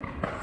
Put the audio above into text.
you